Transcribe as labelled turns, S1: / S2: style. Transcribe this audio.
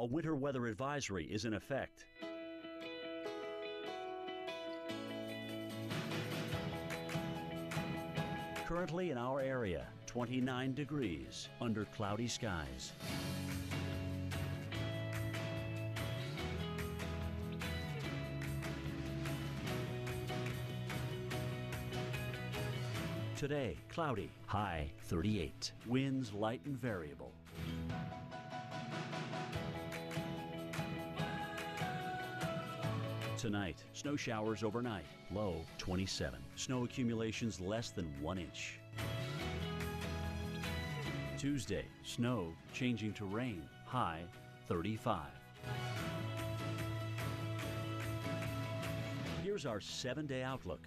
S1: a winter weather advisory is in effect. Currently in our area, 29 degrees under cloudy skies. Today, cloudy, high 38. Winds light and variable. Tonight, snow showers overnight, low 27. Snow accumulations less than one inch. Tuesday, snow changing to rain, high 35. Here's our seven day outlook.